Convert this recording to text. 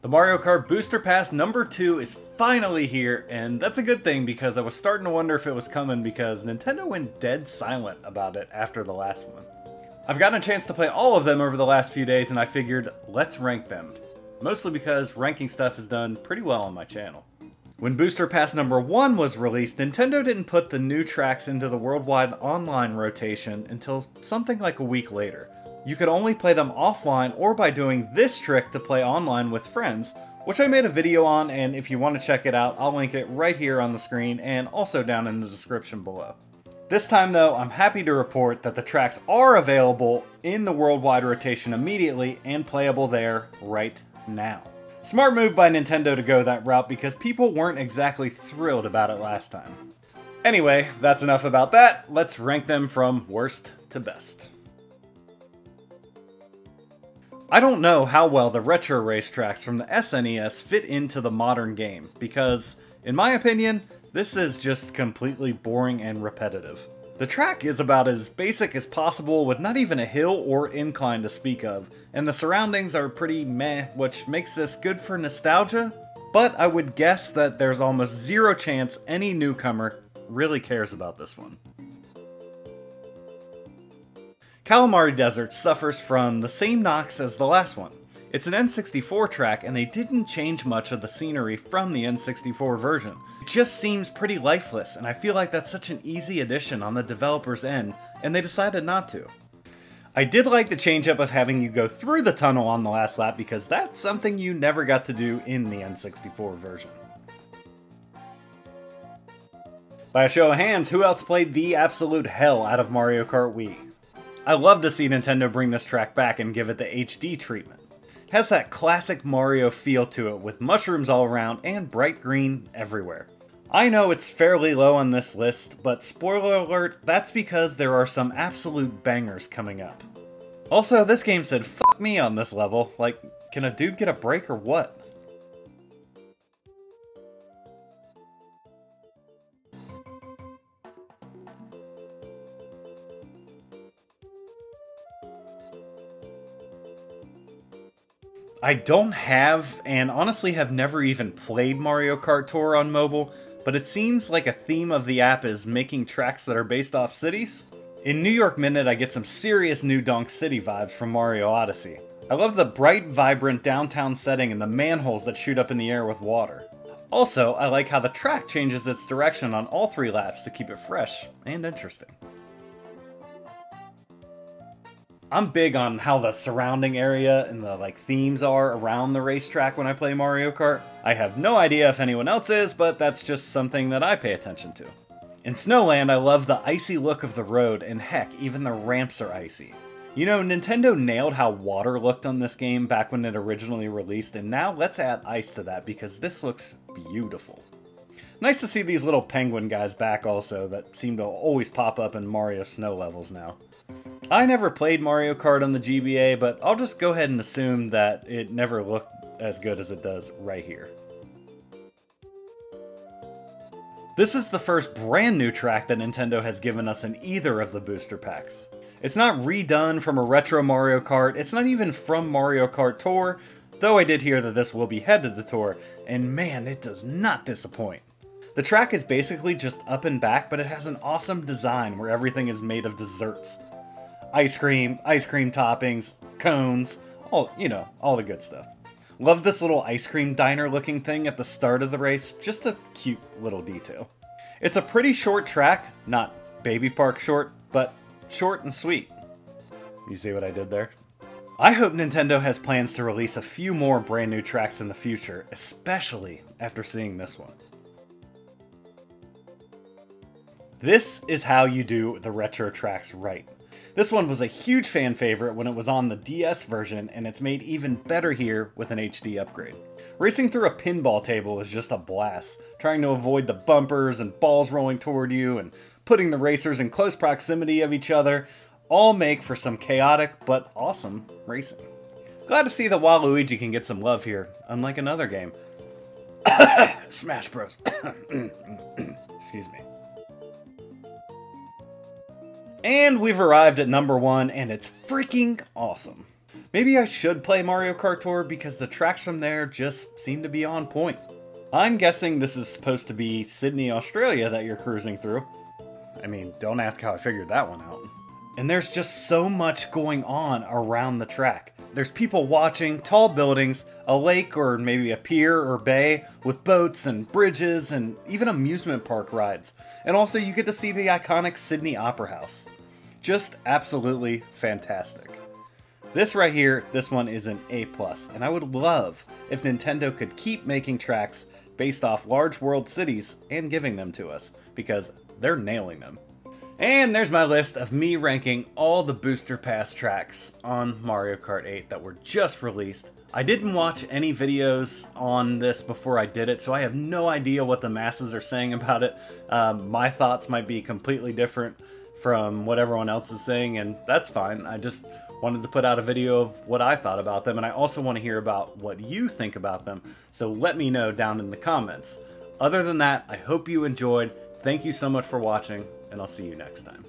The Mario Kart Booster Pass number 2 is finally here, and that's a good thing because I was starting to wonder if it was coming because Nintendo went dead silent about it after the last one. I've gotten a chance to play all of them over the last few days and I figured, let's rank them. Mostly because ranking stuff is done pretty well on my channel. When Booster Pass number 1 was released, Nintendo didn't put the new tracks into the worldwide online rotation until something like a week later. You could only play them offline or by doing this trick to play online with friends, which I made a video on, and if you want to check it out, I'll link it right here on the screen and also down in the description below. This time though, I'm happy to report that the tracks are available in the worldwide rotation immediately and playable there right now. Smart move by Nintendo to go that route because people weren't exactly thrilled about it last time. Anyway, that's enough about that. Let's rank them from worst to best. I don't know how well the retro racetracks from the SNES fit into the modern game, because, in my opinion, this is just completely boring and repetitive. The track is about as basic as possible with not even a hill or incline to speak of, and the surroundings are pretty meh, which makes this good for nostalgia, but I would guess that there's almost zero chance any newcomer really cares about this one. Kalimari Desert suffers from the same knocks as the last one. It's an N64 track and they didn't change much of the scenery from the N64 version. It just seems pretty lifeless and I feel like that's such an easy addition on the developer's end and they decided not to. I did like the change up of having you go through the tunnel on the last lap because that's something you never got to do in the N64 version. By a show of hands, who else played the absolute hell out of Mario Kart Wii? I love to see Nintendo bring this track back and give it the HD treatment. It has that classic Mario feel to it with mushrooms all around and bright green everywhere. I know it's fairly low on this list, but spoiler alert, that's because there are some absolute bangers coming up. Also, this game said fuck me on this level, like, can a dude get a break or what? I don't have, and honestly have never even played Mario Kart Tour on mobile, but it seems like a theme of the app is making tracks that are based off cities. In New York Minute, I get some serious New Donk City vibes from Mario Odyssey. I love the bright, vibrant downtown setting and the manholes that shoot up in the air with water. Also, I like how the track changes its direction on all three laps to keep it fresh and interesting. I'm big on how the surrounding area and the like themes are around the racetrack when I play Mario Kart. I have no idea if anyone else is, but that's just something that I pay attention to. In Snowland, I love the icy look of the road, and heck, even the ramps are icy. You know, Nintendo nailed how water looked on this game back when it originally released, and now let's add ice to that because this looks beautiful. Nice to see these little penguin guys back also that seem to always pop up in Mario snow levels now. I never played Mario Kart on the GBA, but I'll just go ahead and assume that it never looked as good as it does right here. This is the first brand new track that Nintendo has given us in either of the booster packs. It's not redone from a retro Mario Kart, it's not even from Mario Kart Tour, though I did hear that this will be headed to Tour, and man, it does not disappoint. The track is basically just up and back, but it has an awesome design where everything is made of desserts ice cream, ice cream toppings, cones, all, you know, all the good stuff. Love this little ice cream diner looking thing at the start of the race, just a cute little detail. It's a pretty short track, not baby park short, but short and sweet. You see what I did there? I hope Nintendo has plans to release a few more brand new tracks in the future, especially after seeing this one. This is how you do the retro tracks right. This one was a huge fan favorite when it was on the DS version, and it's made even better here with an HD upgrade. Racing through a pinball table is just a blast, trying to avoid the bumpers and balls rolling toward you, and putting the racers in close proximity of each other, all make for some chaotic but awesome racing. Glad to see that Waluigi can get some love here, unlike another game. Smash Bros. Excuse me. And we've arrived at number one, and it's freaking awesome. Maybe I should play Mario Kart Tour because the tracks from there just seem to be on point. I'm guessing this is supposed to be Sydney, Australia that you're cruising through. I mean, don't ask how I figured that one out. And there's just so much going on around the track. There's people watching, tall buildings, a lake or maybe a pier or bay with boats and bridges and even amusement park rides. And also you get to see the iconic Sydney Opera House. Just absolutely fantastic. This right here, this one is an A+, and I would love if Nintendo could keep making tracks based off large world cities and giving them to us, because they're nailing them. And there's my list of me ranking all the Booster Pass tracks on Mario Kart 8 that were just released. I didn't watch any videos on this before I did it, so I have no idea what the masses are saying about it. Um, my thoughts might be completely different from what everyone else is saying, and that's fine. I just wanted to put out a video of what I thought about them, and I also want to hear about what you think about them, so let me know down in the comments. Other than that, I hope you enjoyed. Thank you so much for watching, and I'll see you next time.